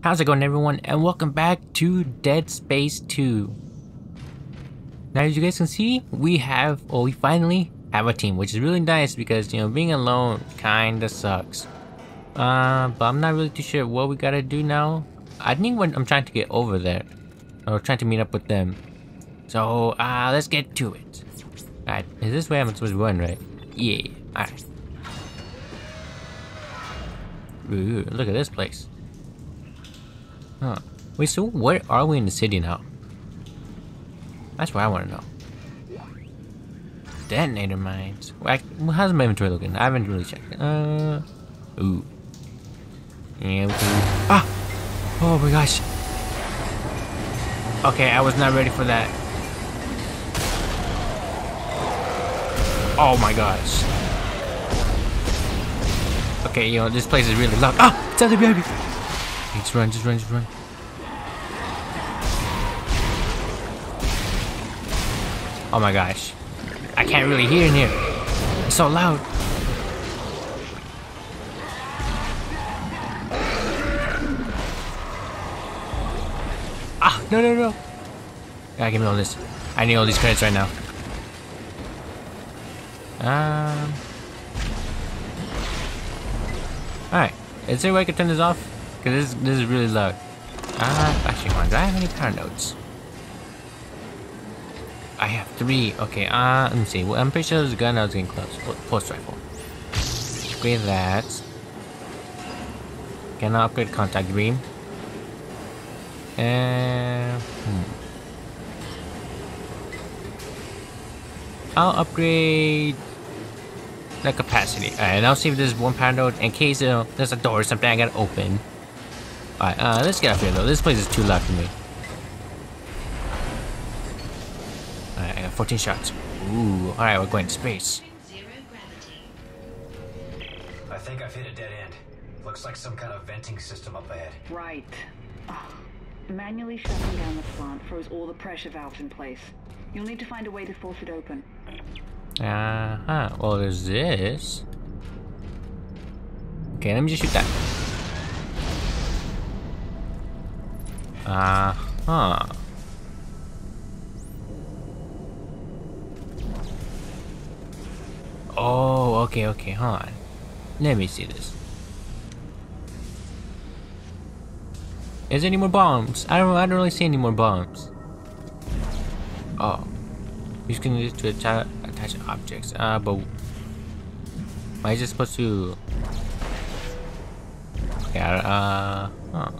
How's it going everyone and welcome back to Dead Space 2. Now as you guys can see, we have, well we finally have a team, which is really nice because, you know, being alone kinda sucks. Uh, but I'm not really too sure what we gotta do now. I think when I'm trying to get over there, or trying to meet up with them. So, uh, let's get to it. Alright, is this way I'm supposed to run, right? Yeah, alright. Ooh, look at this place. Huh. Wait, so where are we in the city now? That's what I want to know. Detonator mines. Well, how's my inventory looking? I haven't really checked. Uh, ooh. Yeah, we can... Ah! Oh my gosh. Okay, I was not ready for that. Oh my gosh. Okay, you know, this place is really loud. Ah! It's out there me! Just run, just run, just run. Oh my gosh. I can't really hear in here. It's so loud. Ah, no, no, no. Gotta give me all this. I need all these credits right now. Um. Alright. Is there a way I can turn this off? Because this, this is really loud. Uh, actually, hold on. Do I have any power nodes? I have three. Okay, uh, let me see. Well, I'm pretty sure there's a gun I was getting close. Pulse rifle. Upgrade that. Can I upgrade contact beam? And... Hmm. I'll upgrade the capacity. Alright, and I'll see if there's one node in case you know, there's a door or something I gotta open. Alright, uh, let's get up here though. This place is too loud for me. Alright, I got 14 shots. Ooh, alright, we're going to space. I think I've hit a dead end. Looks like some kind of venting system up ahead. Right. Ugh. Manually shutting down the plant froze all the pressure valves in place. You'll need to find a way to force it open. Uh huh. Well, there's this. Okay, let me just shoot that. Uh Oh, okay, okay, hold on. Let me see this. Is there any more bombs? I don't. I don't really see any more bombs. Oh, can use to attach, attach objects. Uh, but am I just supposed to? Yeah. Uh. Huh.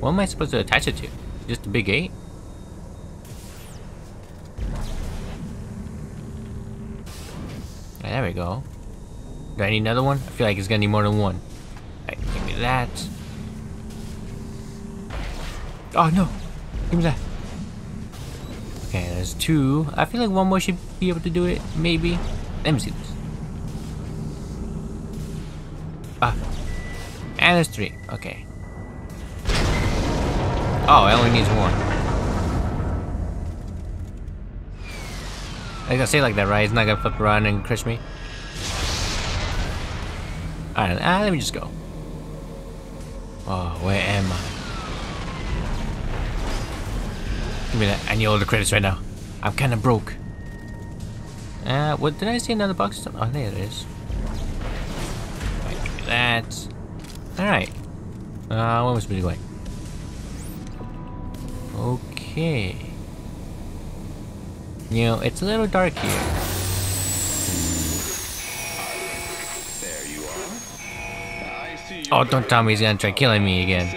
What am I supposed to attach it to? Just a big eight? We go. Do I need another one? I feel like it's gonna need more than one. Right, give me that. Oh no! Give me that. Okay, there's two. I feel like one more should be able to do it, maybe. Let me see this. Ah. And there's three. Okay. Oh, it only needs one. I gotta say like that, right? It's not gonna flip around and crush me. Alright, ah, let me just go. Oh, where am I? Give me that. I need all the credits right now. I'm kinda broke. Uh, what, did I see another box? Oh, there it is. Me that. Alright. Uh, where was we going? Okay. You know, it's a little dark here. Oh, don't tell me he's gonna try killing me again.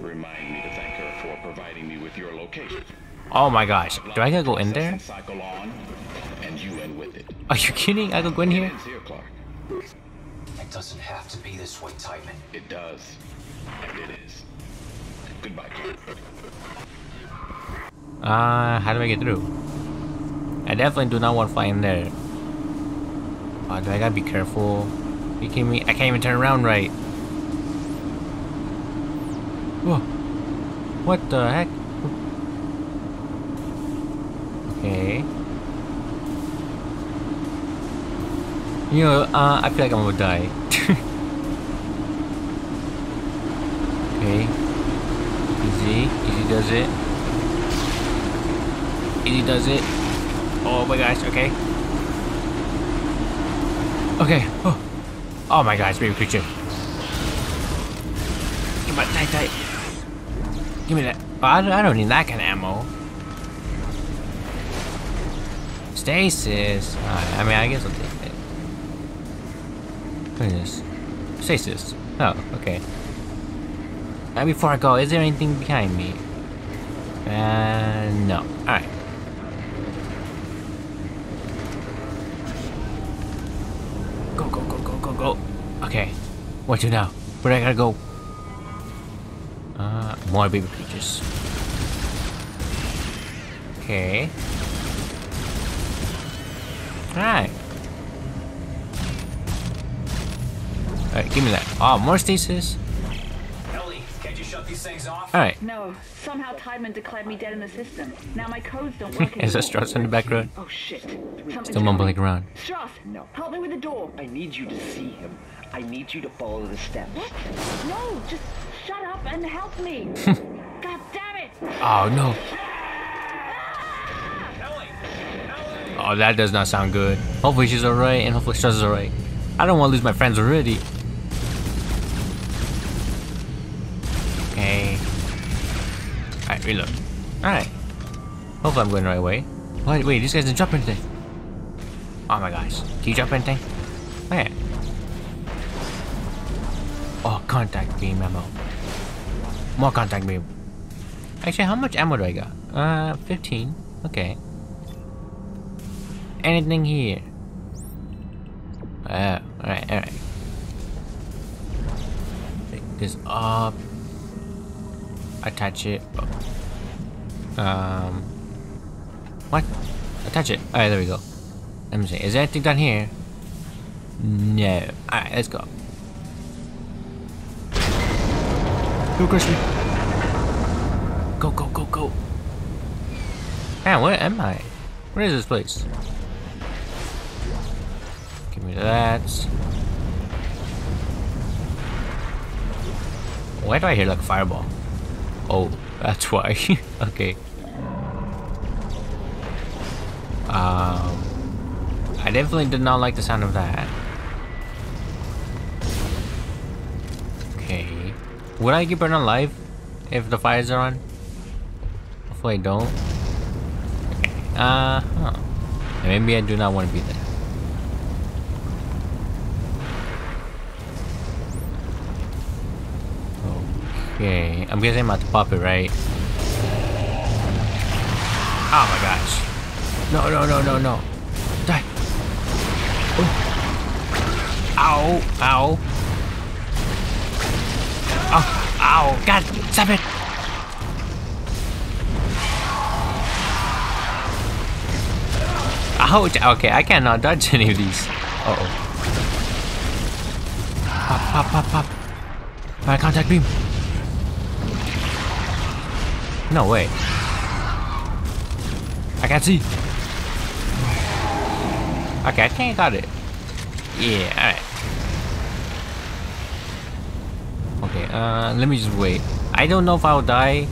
Remind me to thank her for providing me with your location. Oh my gosh. Do I gotta go in there? Cycle on, and you in with it. Are you kidding? I gotta go in here? Ends. It doesn't have to be this way, Titan. It does, and it is. Goodbye, Clarke. Uh, how do I get through? I definitely do not want to fly in there. Oh, do I gotta be careful? You kidding me? I can't even turn around right. Whoa. What the heck? Okay. You know, uh, I feel like I'm gonna die. Okay. Easy. Easy does it. Easy does it. Oh my gosh, okay. Okay. Oh, oh my gosh, baby creature. Come on, tight, tight. Give me that. Oh, I, don't, I don't need that kind of ammo. Stasis. Alright, I mean, I guess I'll take it. What is this? Stasis. Oh, okay. Now, before I go, is there anything behind me? Uh, no. Alright. Go, go, go, go, go, go. Okay. What to now? Where I gotta go? Uh, more baby creatures. Okay. Alright. Alright, give me that. Oh, more stasis. Ellie, can't you shut these things off? Alright. No, somehow Tiedemann declared me dead in the system. Now my codes don't work Is that. Stross in the background? Oh shit. Something's Still mumbling around. Stross, No. help me with the door. I need you to see him. I need you to follow the steps. What? No, just shut up and help me. God damn it! Oh no. Ellie! Ellie! Oh, that does not sound good. Hopefully she's alright and hopefully Stross is alright. I don't want to lose my friends already. Okay. Alright, reload. Alright. Hopefully I'm going the right way. Wait, wait, these guys didn't jump anything. Oh my gosh. Can you jump anything? Okay. Oh, contact beam ammo. More contact beam. Actually, how much ammo do I got? Uh, 15. Okay. Anything here? Oh, alright, alright. Pick this up. Attach it. Um. What? Attach it. Alright, there we go. Let me see. Is there anything down here? No. Alright, let's go. Me. Go, go, go, go. Man, where am I? Where is this place? Give me that. Why do I hear like a fireball? Oh, that's why. okay. Um, I definitely did not like the sound of that. Would I keep burned alive if the fires are on? Hopefully I don't. Uh huh. Maybe I do not want to be there. Okay, I'm guessing I'm about to pop it, right? Oh my gosh. No, no, no, no, no. Die. Oh. Ow, ow. Ow. God, stop it. Ouch. Okay, I cannot dodge any of these. Uh oh. Pop, pop, pop, pop. Fire contact beam. No way. I can't see. Okay, I think I got it. Yeah, alright. Okay, uh, let me just wait. I don't know if I'll die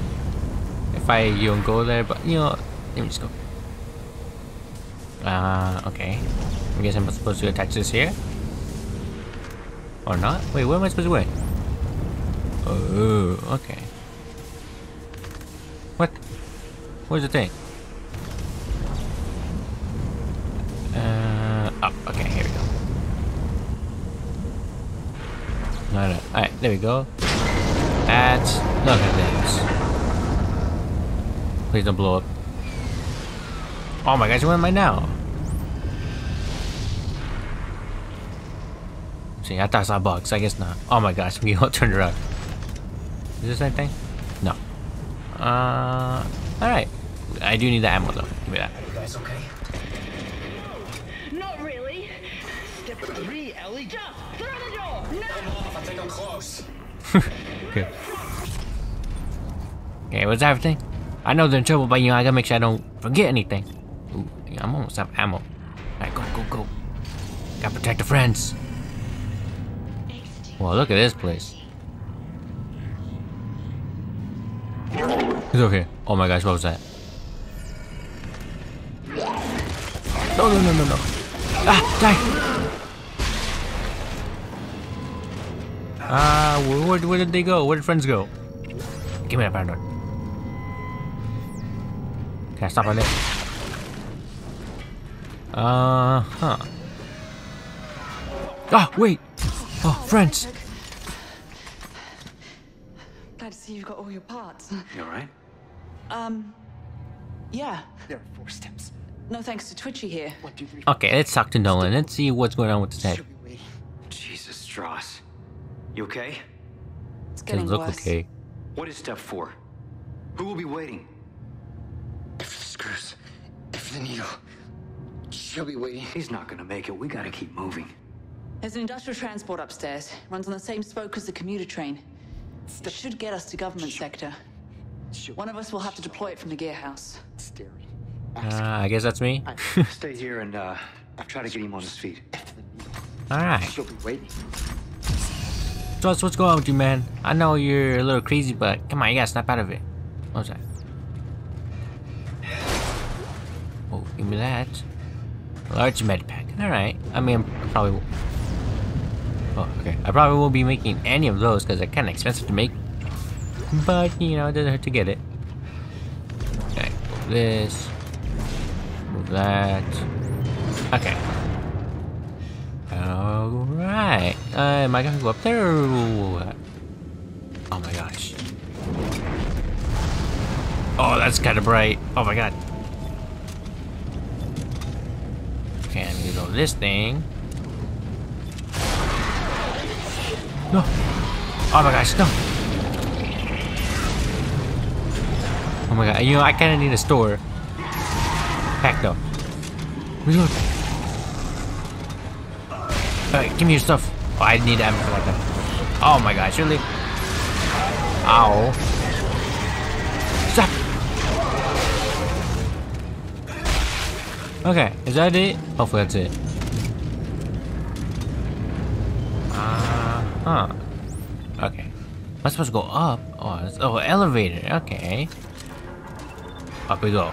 if I you know, go there, but you know, let me just go. Uh, okay. I guess I'm supposed to attach this here. Or not? Wait, where am I supposed to wait? Oh, okay. What? Where's the thing? Uh, oh, okay, here we go. Alright, there we go. That's. Look at this. Please don't blow up. Oh my gosh, where am I now? See, I thought I saw bugs. I guess not. Oh my gosh, we all turned around. Is this anything? No. Uh, alright. I do need the ammo though. Give me that. You guys okay? Okay, what's everything? I know they're in trouble, but you know, I gotta make sure I don't forget anything. Ooh, I'm almost out of ammo. Alright, go, go, go. Gotta protect the friends. Well, look at this place. He's here. Oh my gosh, what was that? No, no, no, no, no. Ah, die! Ah, where, where, where did they go? Where did friends go? Give me that paranoid. Can I stop on it? Uh huh. Ah, wait! Oh, friends! Glad to see you've got all your parts. You alright? Um, yeah. There are four steps. No thanks to Twitchy here. One, two, three. Okay, let's talk to Nolan. Let's see what's going on with his head. She'll be waiting. Jesus, Stross. You okay? It's Doesn't getting look worse. okay. What is step four? Who will be waiting? If the if the needle, she'll be waiting. He's not gonna make it. We gotta keep moving. There's an industrial transport upstairs. Runs on the same spoke as the commuter train. It should get us to government sector. She'll One of us will have to deploy it from the gear house. staring. Uh, I guess that's me. Stay here and uh, try to get him on his feet. If the needle, Alright. she'll be waiting. So what's what's going on with you, man? I know you're a little crazy, but come on, you gotta snap out of it. What was that? Give me that. Large med pack. Alright. I mean, I probably Oh, okay. I probably won't be making any of those because they're kind of expensive to make. But, you know, it doesn't hurt to get it. Okay, move this. Move that. Okay. Alright. Uh, am I gonna go up there? Oh my gosh. Oh, that's kind of bright. Oh my god. Okay, I need to go this thing. No. Oh my gosh, no. Oh my god, you know, I kind of need a store. Heck no. Reload. Alright, give me your stuff. Oh, I need ammo for that. Oh my gosh, really? Ow. Okay, is that it? Hopefully that's it. Uh huh. Okay. Am I supposed to go up? Oh, oh, elevator. Okay. Up we go.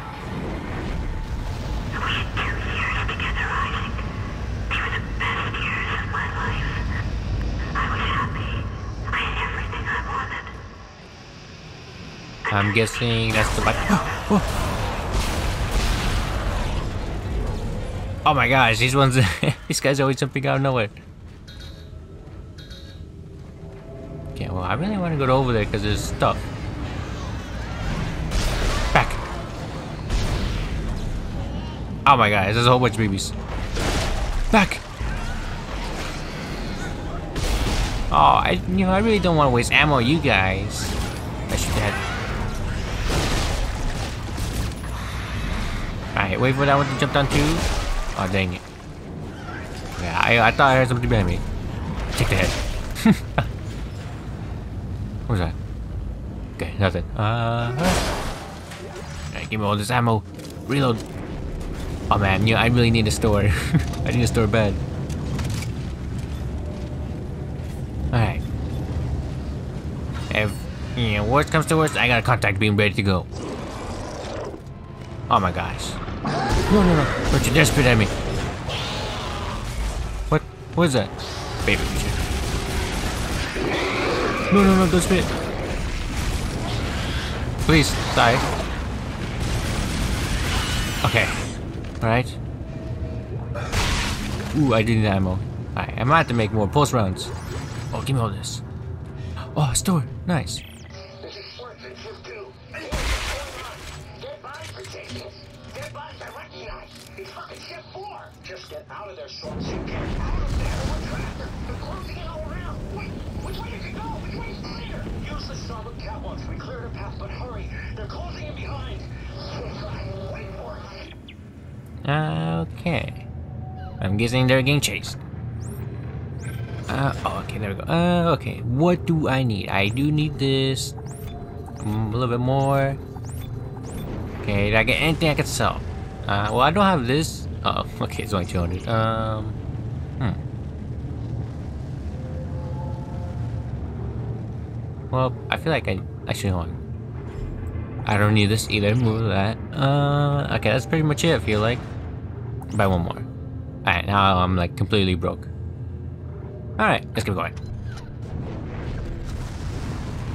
I'm guessing that's the back. Oh my gosh, these ones, these guys always jumping out of nowhere. Okay, well, I really want to go over there because there's stuff. Back. Oh my gosh, there's a whole bunch of babies. Back. Oh, I, you know, I really don't want to waste ammo, you guys. I should have. Alright, wait for that one to jump down too. Oh, dang it. Yeah, I, I thought I heard something behind me. Take the head. what was that? Okay, nothing. Uh, alright, give me all this ammo. Reload. Oh man, you know, I really need a store. I need a store bed. Alright. If, you know, worst comes to worst, I got a contact beam ready to go. Oh my gosh. No, no, no. Don't you dare spit at me. What? What is that? Baby. No, no, no, don't spit. Please, die. Okay. Alright. Ooh, I did need ammo. Alright, I might have to make more pulse rounds. Oh, give me all this. Oh, a store. Nice. Guessing they're getting chased. Uh, oh, okay, there we go. Uh, okay, what do I need? I do need this. Mm, a little bit more. Okay, did I get anything I can sell? Uh, well, I don't have this. Oh, okay, it's only 200. Um, hmm. Well, I feel like I actually hold on. I don't need this either. Move that. Uh, okay, that's pretty much it. I feel like. Buy one more. Alright, now I'm like completely broke. Alright, let's keep going.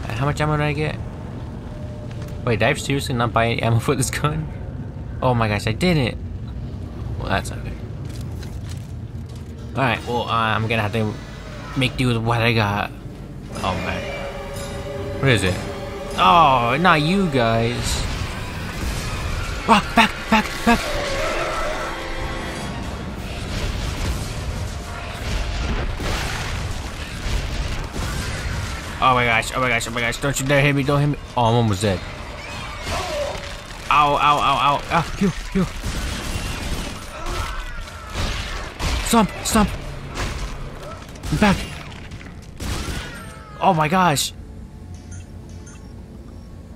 Uh, How much ammo did I get? Wait, did I seriously not buy any ammo for this gun? Oh my gosh, I didn't. Well, that's okay. Alright, well, uh, I'm gonna have to make do with what I got. Oh man. What is it? Oh, not you guys. Ah, back, back, back. Gosh, oh my gosh, oh my gosh, don't you dare hit me, don't hit me. Oh, I'm almost dead. Ow, ow, ow, ow, ow, heal, heal. Stomp, stomp. I'm back. Oh my gosh.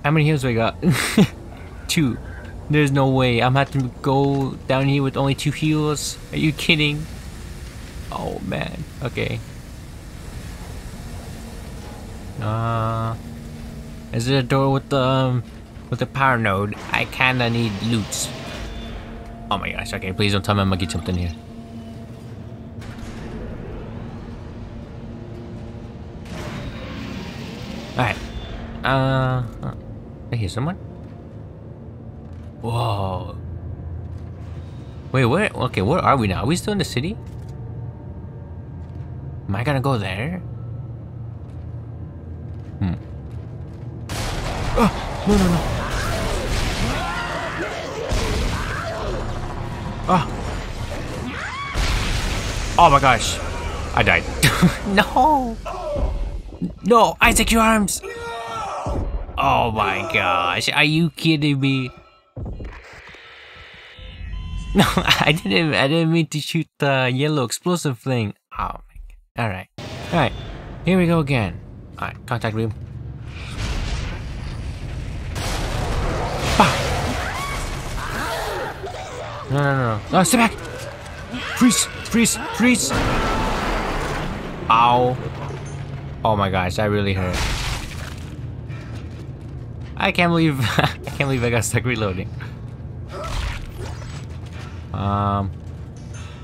How many heals do I got? two. There's no way. I'm having to go down here with only two heals. Are you kidding? Oh man. Okay. Uh, is it a door with the um, with the power node? I kinda need loot. Oh my gosh. Okay, please don't tell me I'm gonna get something here. Alright. Uh, huh. I hear someone. Whoa. Wait, where? Okay, where are we now? Are we still in the city? Am I gonna go there? No, no, no. Oh. Oh my gosh. I died. no. No, Isaac, your arms. Oh my gosh, are you kidding me? No, I didn't. I didn't mean to shoot the yellow explosive thing. Oh my god. All right, all right. Here we go again. All right, contact room. No, no, no, no! No, stay back! Freeze! Freeze! Freeze! Ow! Oh my gosh, that really hurt. I can't believe I can't believe I got stuck reloading. Um,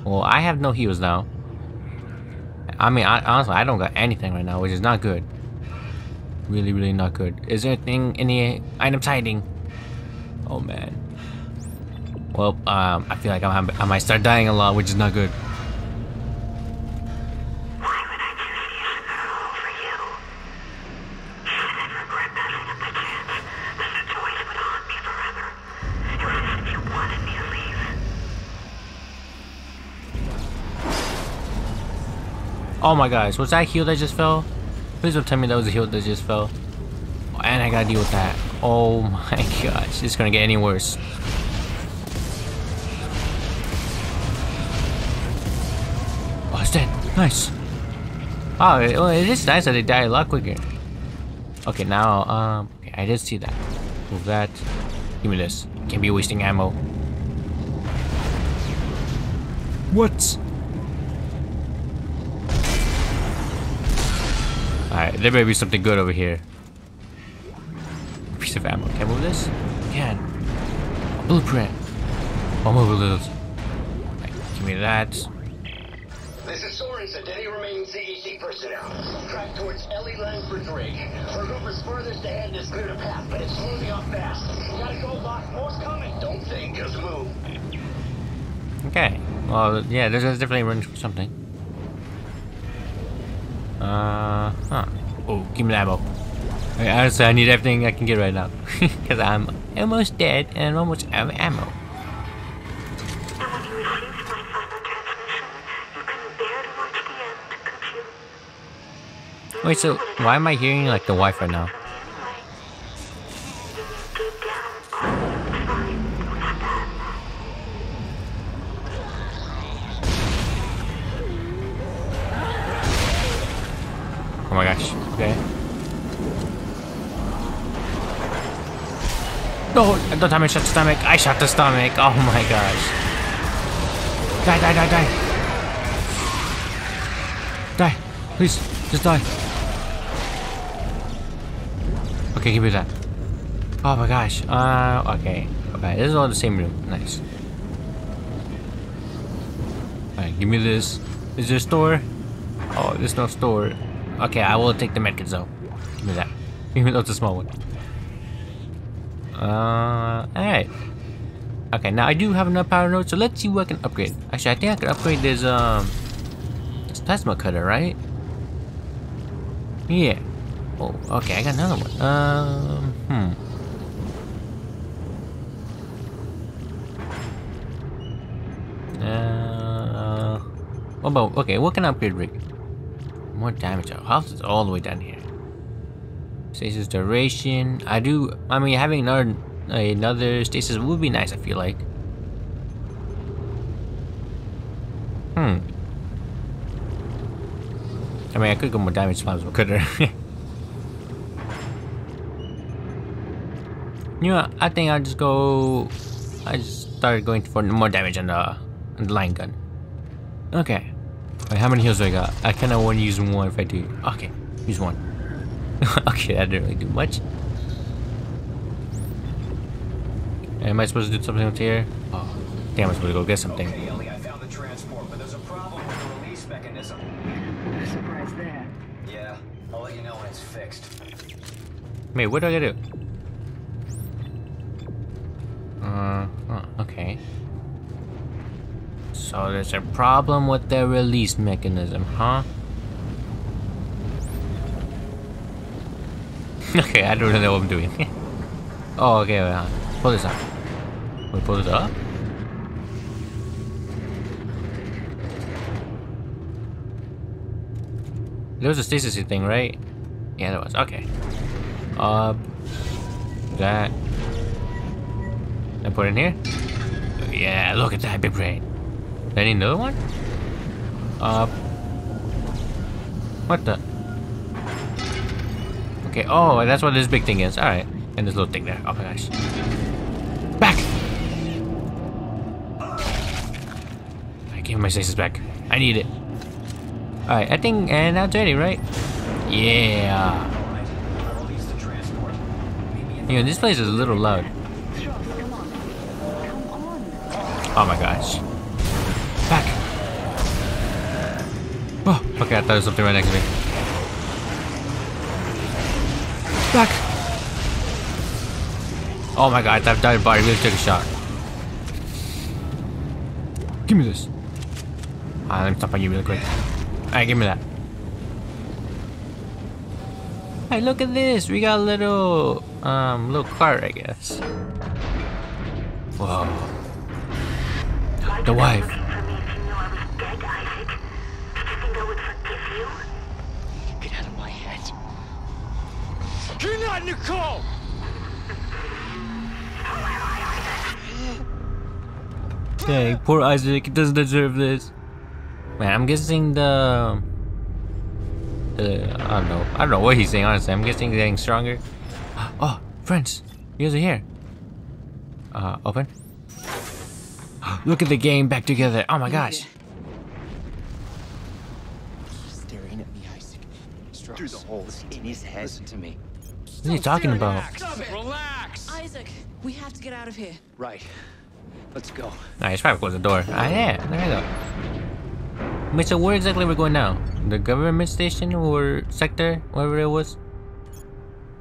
well, I have no heals now. I mean, I, honestly, I don't got anything right now, which is not good. Really, really not good. Is there anything, any items hiding? Oh man. Well, um, I feel like I'm, I might start dying a lot, which is not good. Oh my gosh, was that heal that just fell? Please don't tell me that was a heal that just fell. And I gotta deal with that. Oh my gosh, it's gonna get any worse. Nice. Oh, it, well, it is nice that they die a lot quicker. Okay, now, um, okay, I did see that. Move that. Give me this. Can't be wasting ammo. What? Alright, there may be something good over here. Piece of ammo. Can I move this? Can. A blueprint. I'll move a little. Right, give me that. This is Sorensen to any remaining CEC personnel. Track towards Ellie Langford's rig. Her group is furthest ahead and has cleared a path, but it's moving off fast. Gotta go, Doc. More's coming. Don't think, just move. Okay. Well, yeah, there's there's definitely room for something. Uh, huh. Oh, give me the ammo. Okay, honestly, I need everything I can get right now. Because I'm almost dead and I'm almost out of ammo. And when you received my final transmission, you couldn't bear to watch the end, could you? Wait, so why am I hearing like the wife right now? Deep down, all you find was that. Oh my gosh. Okay. No, don't me I shot the stomach. I shot the stomach. Oh my gosh. Die, die, die, die. Die. Please, just die. Okay, give me that. Oh my gosh. Uh, okay. Okay, this is all the same room. Nice. Alright, give me this. Is there a store? Oh, there's no store. Okay, I will take the medkits though. Give me that. Even though it's a small one. Uh, alright. Okay, now I do have enough power nodes, so let's see what I can upgrade. Actually, I think I can upgrade this, um... This plasma cutter, right? Yeah. Oh, okay, I got another one. Um, hmm. Uh, what about, okay, what can I upgrade rig? More damage. Our health is all the way down here. Stasis duration. I do, I mean, having another, another stasis would be nice, I feel like. Hmm. I mean, I could go more damage spawns, but could I? you know, I think I'll just go. I just started going for more damage on the, on the line gun. Okay. Wait, how many heals do I got? I kind of want to use one if I do. Okay, use one. okay, that didn't really do much. Am I supposed to do something with here? Oh, damn, I'm supposed to go get something. Okay, Ellie, I found the transport, but there's a problem with the release mechanism. No surprise there. Yeah, I'll let you know when it's fixed. Wait, what do I gotta do? Uh, oh, okay. So there's a problem with the release mechanism, huh? okay, I don't know what I'm doing. oh, okay, wait, huh. pull this up. We pull this up? There was a stasis thing, right? Yeah, there was. Okay. Uh, that. I put in here. Yeah, look at that big brain. I need another one? Uh. What the? Okay, oh, that's what this big thing is. Alright. And this little thing there. Oh my gosh. Back! I gave my stasis back. I need it. Alright, I think, and that's ready, right? Yeah. You know, this place is a little loud. Oh my gosh. Back. Oh, okay, I thought there was something right next to me. Back. Oh my god, that died body really took a shot. Give me this. Ah, let me stop on you really quick. Alright, give me that. Hey, look at this. We got a little, um, little cart, I guess. Whoa. Why The wife. For me if you knew I was dead, Isaac? Did you think I would forgive you? Get out of my head. You're not Nicole! Dang, poor Isaac, he doesn't deserve this. Man, I'm guessing the... The... I don't know. I don't know what he's saying, honestly. I'm guessing he's getting stronger. Oh, friends. You guys are here. Uh, open. Look at the game back together. Oh my gosh. Staring at me, Isaac. Stross. Through the holes in his head. Listen to me. What are you talking about? Relax! Isaac, we have to get out of here. Right. Let's go. Nah, he's probably close the door. Ah, yeah. There you go. Wait, so where exactly are we're going now? The government station or sector? Whatever it was?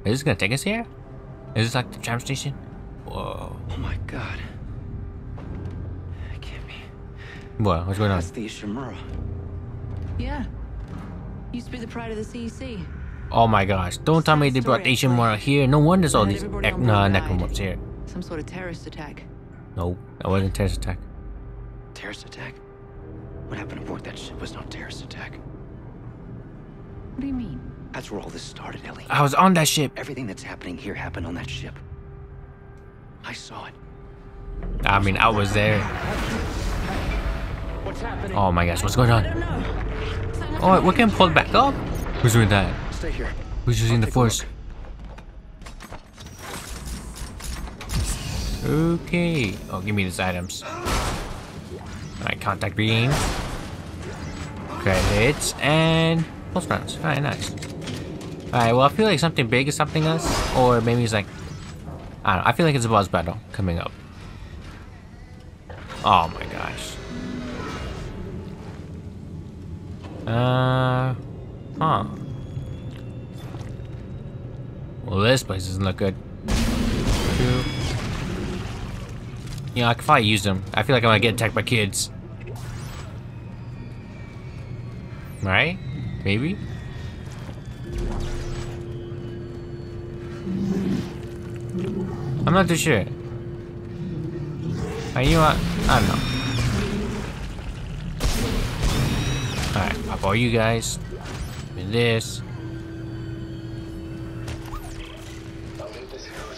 Is this gonna take us here? Is this like the tram station? Whoa. Oh my god. What? What's going on? That's the Ishimura. Yeah. Used to be the pride of the CEC. Oh my gosh. Don't tell me they brought the Ishimura here. No wonder there's all these everybody ec- uh, necromorphs here. Some sort of terrorist attack. No, that wasn't a terrorist attack. Terrorist attack? What happened aboard that ship was no terrorist attack. What do you mean? That's where all this started, Ellie. I was on that ship. Everything that's happening here happened on that ship. I saw it. I mean, I was there. What's happening? Oh my gosh, what's going on? Oh, we can pull back up? Who's doing that? Stay here. Who's using the force? Okay. Oh, give me these items. Alright, contact regain. Credits and pulse rounds. Alright, nice. Alright, well, I feel like something big is stopping us. Or maybe it's like I don't know, I feel like it's a boss battle coming up. Oh my gosh. Uh, huh. Well, this place doesn't look good. You know, I could probably use them. I feel like I'm gonna get attacked by kids. Right? Maybe? I'm not too sure. Are you uh, I don't know.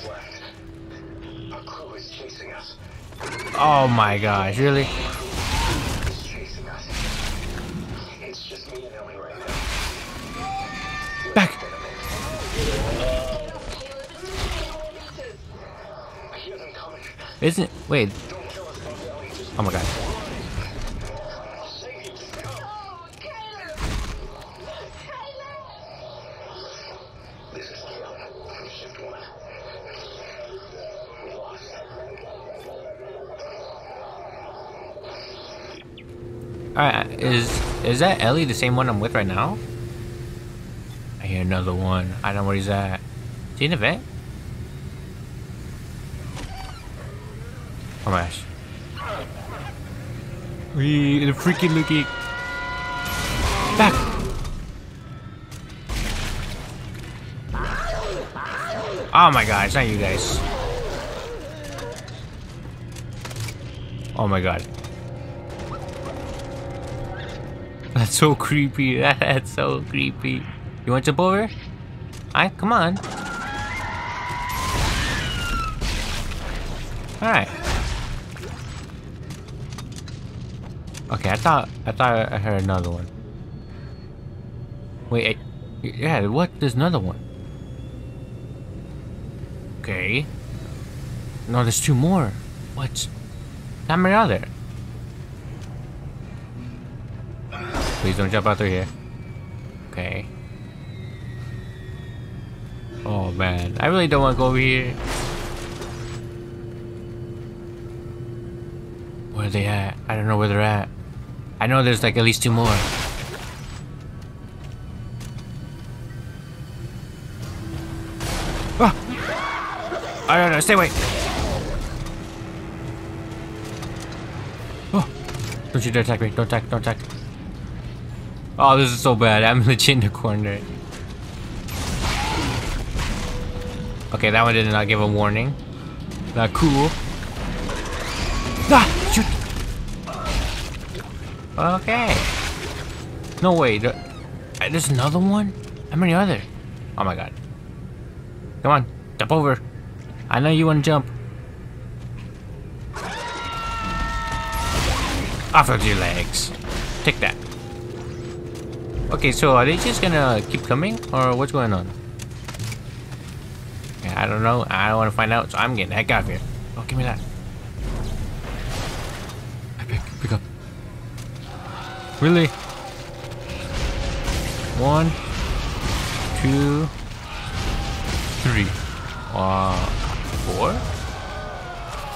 Left. Our crew is chasing us. Oh my gosh, really? It's just me and Ellie right now. Back! Is chasing us. Is is that Ellie the same one I'm with right now? I hear another one. I don't know where he's at. Is he in the vent? Oh my gosh. We the freaking looking back. Oh my god, it's not you guys. Oh my god. That's so creepy. That's so creepy. You want to jump over? Alright, come on. Alright. Okay, I thought I thought I heard another one. Wait, I, yeah, what? There's another one. Okay. No, there's two more. What? How many are there? Please don't jump out through here. Okay. Oh man, I really don't want to go over here. Where are they at? I don't know where they're at. I know there's like at least two more. Ah! I don't know, stay away. Oh! Don't you dare attack me. Don't attack, don't attack. Oh, this is so bad. I'm legit in the corner. Okay, that one did not give a warning. Not cool. Ah! Shoot! Okay. No way. uh, There's another one? How many are there? Oh my god. Come on. Jump over. I know you want to jump. Off of your legs. Take that. Okay, so are they just gonna keep coming? Or what's going on? I don't know. I don't want to find out, so I'm getting the heck out of here. Oh, give me that. Pick, pick up. Really? One, two, three, uh, four.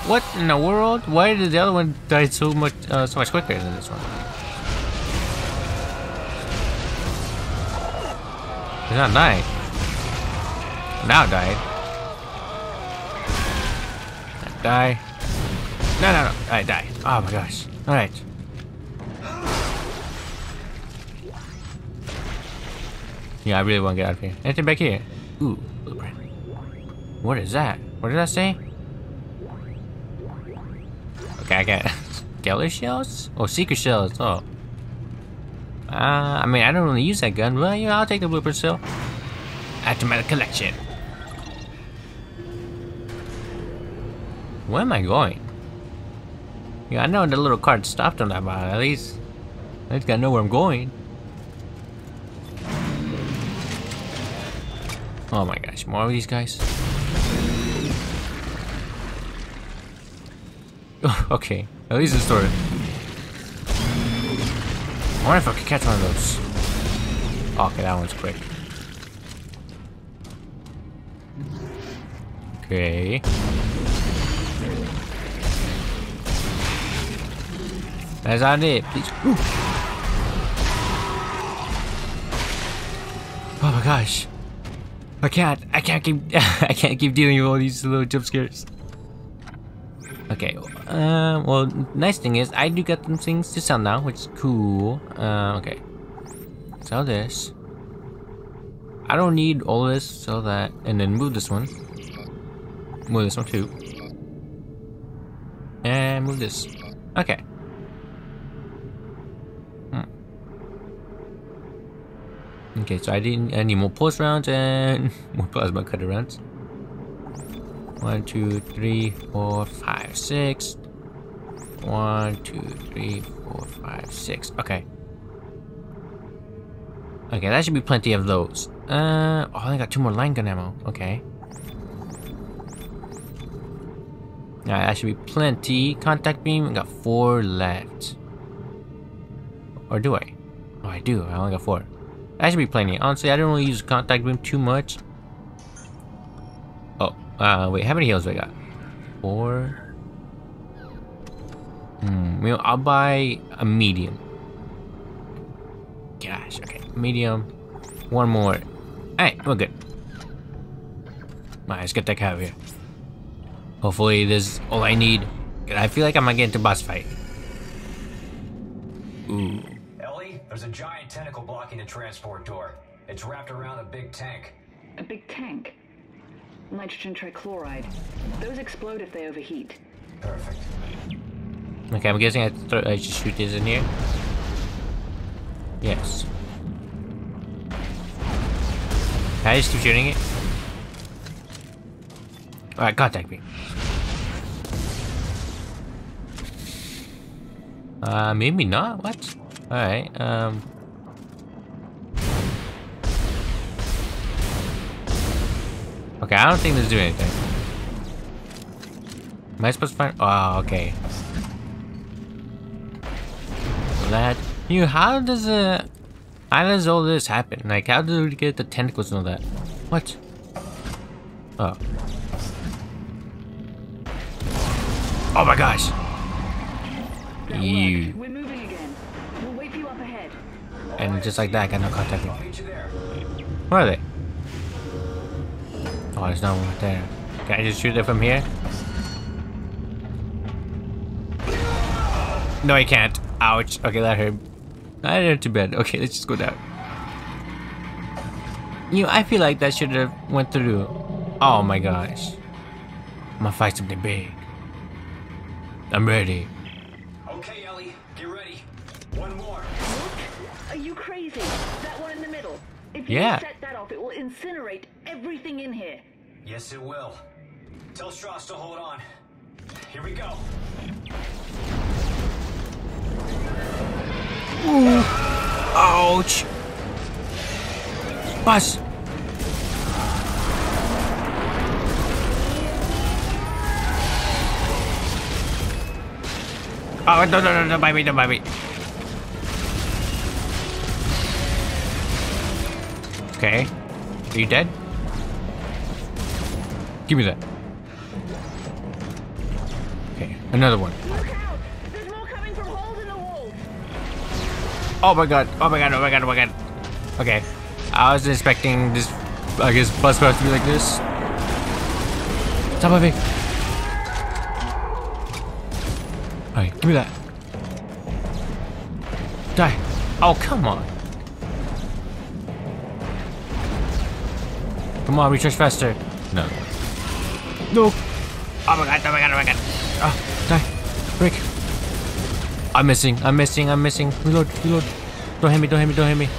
What in the world? Why did the other one die so much, uh, so much quicker than this one? He's not dying. Now died. Die. No, no, no. I die. Oh my gosh. Alright. Yeah, I really want to get out of here. Anything back here? Ooh, blueprint. What is that? What did I say? Okay, I got Geller shells? Oh, secret shells. Oh. Uh, I mean, I don't really use that gun, but yeah, I'll take the blueprint still. Add to my collection. Where am I going? Yeah, I know the little card stopped on that, but at least, at least I know where I'm going. Oh my gosh, more of these guys. okay, at least it's story. I wonder if I could catch one of those. Okay, that one's quick. Okay. That's not it. Please. Ooh. Oh my gosh. I can't. I can't keep. I can't keep dealing with all these little jump scares. Okay. Um. Well, nice thing is I do get some things to sell now, which is cool. Uh. Okay. Sell this. I don't need all this. Sell that, and then move this one. Move this one too. And move this. Okay. Hmm. Okay, so I didn't need more pulse rounds and more plasma cutter rounds. One, two, three, four, five, six. One, two, three, four, five, six. Okay. Okay, that should be plenty of those. Uh, oh, I got two more line gun ammo. Okay. Alright, that should be plenty. Contact beam, I got four left. Or do I? Oh, I do. I only got four. That should be plenty. Honestly, I don't really use contact beam too much. Uh, wait, how many heals do I got? Four. Hmm, you know, I'll buy a medium. Gosh, okay, medium. One more. Alright, we're good. Alright, let's get that guy out of here. Hopefully this is all I need. I feel like I might get into boss fight. Ooh. Ellie, there's a giant tentacle blocking the transport door. It's wrapped around a big tank. A big tank. Nitrogen trichloride. Those explode if they overheat. Perfect. Okay, I'm guessing I, th I should shoot this in here. Yes. Can I just keep shooting it? Alright, contact me. Uh, maybe not? What? Alright, um... Okay, I don't think this is doing anything. Am I supposed to find- Oh, okay. That- You, how does uh How does all this happen? Like, how do we get the tentacles and all that? What? Oh. Oh my gosh! You. We're moving again. We'll wait for you up ahead. And just like that, I got no contact. Where are they? Oh, there's no one right there. Can I just shoot it from here? No, I can't. Ouch. Okay, that hurt. I didn't too bad. Okay, let's just go down. You know, I feel like that should have went through. Oh my gosh. I'm gonna fight something big. I'm ready. Okay, Ellie, get ready. One more. Are you crazy? That one in the middle. If you Yeah. set that off, it will incinerate everything in here. Yes, it will. Tell Stross to hold on. Here we go. Ooh. Ouch! Bus! Oh, no, no, no, me, don't bite me. Okay. Are you dead? Give me that. Okay, another one. Look out! There's more coming from holes in the walls. Oh my god, oh my god, oh my god, oh my god. Okay. I was expecting this, I guess, bus supposed to be like this. Stop moving. Alright, give me that. Die. Oh, come on. Come on, recharge faster. No. No. Oh my god, oh my god, oh my god. Oh, die. Break. I'm missing, I'm missing, I'm missing. Reload, reload. Don't hit me, don't hit me, don't hit me.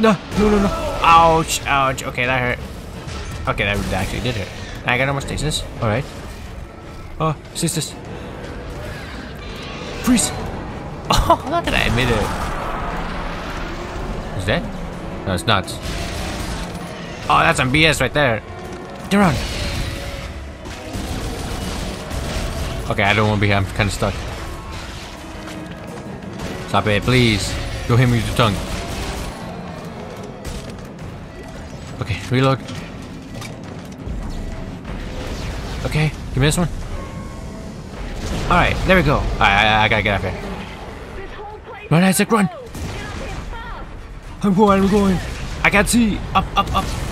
No, no, no, no. Ouch, ouch. Okay, that hurt. Okay, that actually did hurt. I got no more stasis. Alright. Oh, stasis. Freeze. Oh, at that. I made it. Is that? No, it's not. Oh, that's some BS right there. Around. Okay, I don't want to be here. I'm kind of stuck. Stop it, please. Don't hit me with your tongue. Okay, reload. Okay, give me this one. Alright, there we go. Alright, I, I gotta get out of here. Run, Isaac, run! I'm going, I'm going. I can't see. Up, up, up.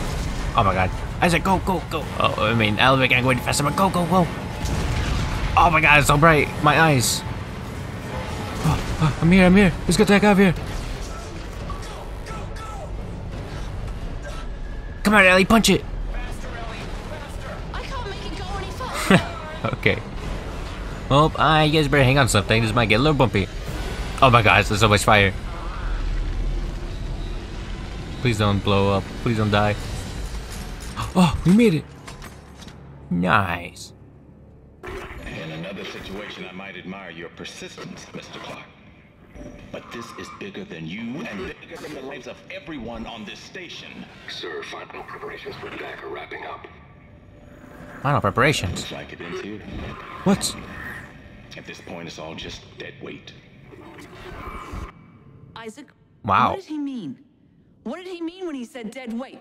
Oh my god. Isaac, go, go, go. Oh, I mean, elevator can't go faster, but go, go, go. Oh my god, it's so bright. My eyes. Oh, oh, I'm here, I'm here. Let's get the heck out of here. Come on, Ellie, punch it. I it. Okay. Well, I guess better hang on something. This might get a little bumpy. Oh my gosh, there's so much fire. Please don't blow up. Please don't die. Oh, we made it. Nice. In another situation, I might admire your persistence, Mr. Clarke. But this is bigger than you and bigger than the lives of everyone on this station. Sir, final preparations for attack are wrapping up. Final preparations. Looks like it ends here. What? At this point, it's all just dead weight. Isaac. Wow. What did he mean? What did he mean when he said dead weight?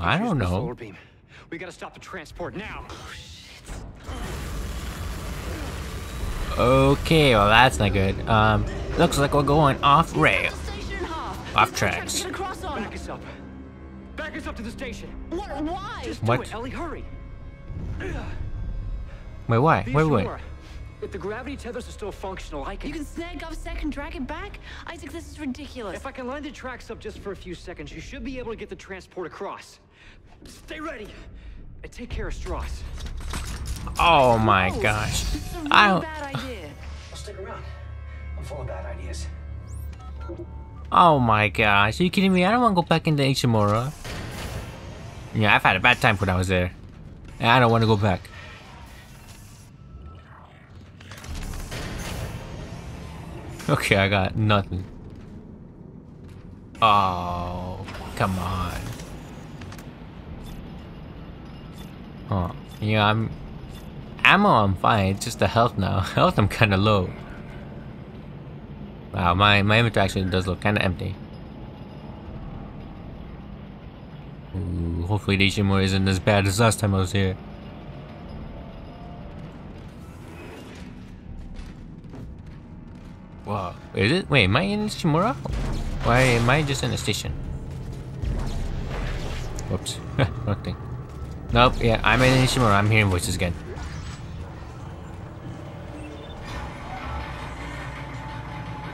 I don't know. Beam. We gotta stop the transport now. Okay, well that's not good. Um, looks like we're going off rail. Station in half. Off There's no tracks tracks. get across on. Back us up. Back us up to the station. What? Why? Just What? do it, Ellie. Hurry. Wait, why? Be Wait, wait. If the gravity tethers are still functional, I can. You can snag Govsec and drag it back? Isaac, this is ridiculous. If I can line the tracks up just for a few seconds, you should be able to get the transport across. Stay ready. And take care of Stross. Oh my Gross. gosh. This is a really I don't. bad idea. I'll stick around. I'm full of bad ideas. Oh my gosh. Are you kidding me? I don't want to go back into Ishimura. Yeah, I've had a bad time when I was there. And I don't want to go back. Okay, I got nothing. Oh, come on. Oh, yeah, I'm... Ammo, I'm fine. It's just the health now. Health, I'm kind of low. Wow, my, my inventory actually does look kind of empty. Ooh, hopefully the Ishimura isn't as bad as last time I was here. Wow, is it? Wait, am I in Ishimura? Why am I just in a station? Whoops, wrong thing. Nope, yeah, I'm in Ishimura. I'm hearing voices again.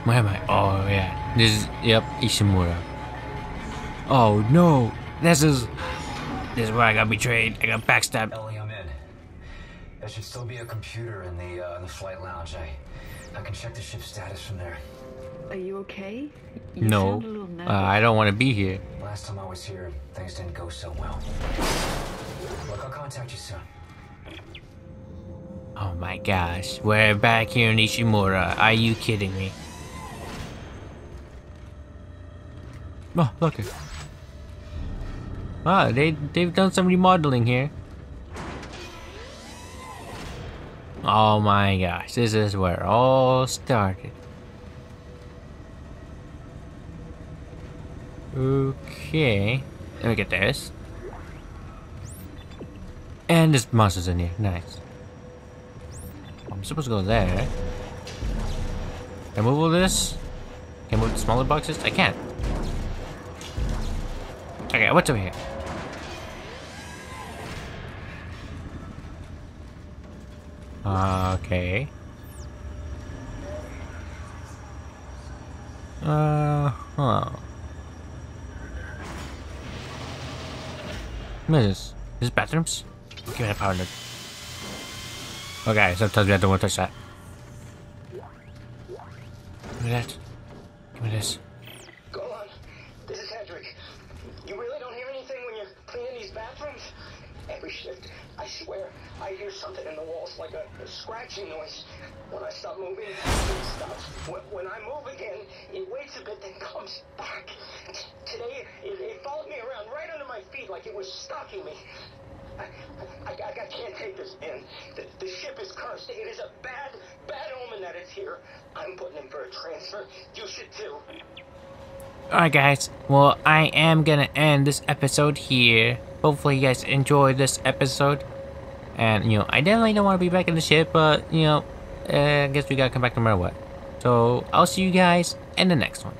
Where am I? Oh yeah, this is yep Ishimura. Oh no, this is this is where I got betrayed. I got backstabbed. Ellie, I'm in. There should still be a computer in the uh, in the flight lounge. I I can check the ship's status from there. Are you okay? You No, sound a little uh. I don't want to be here. Last time I was here, things didn't go so well. Look, I'll contact you soon. Oh my gosh, we're back here in Ishimura. Are you kidding me? Oh, look. Ah, they they've done some remodeling here. Oh my gosh, this is where it all started. Okay, let me get this. And there's monsters in here. Nice. I'm supposed to go there. Can I move all this? Can I move the smaller boxes? I can't. Okay, what's over here? Okay. Uh huh. What is this? Is bathrooms? Give me that power node. Okay, sometimes we have want to touch that. Give me that. Give me this. Go on. This is Hedrick. You really don't hear anything when you're cleaning these bathrooms? Every shift, I swear, I hear something in the walls like a, a scratching noise. When I stop moving, it stops. When, when I move again, it waits a bit, then comes back. T- Today, it, it followed me around right under my feet like it was stalking me. I, I, I, can't take this in. The, the ship is cursed. It is a bad, bad omen that it's here. I'm putting in for a transfer. You should too. Alright guys, well I am gonna end this episode here. Hopefully you guys enjoyed this episode. And, you know, I definitely don't want to be back in the ship, but, you know, uh, I guess we gotta come back no matter what. So, I'll see you guys in the next one.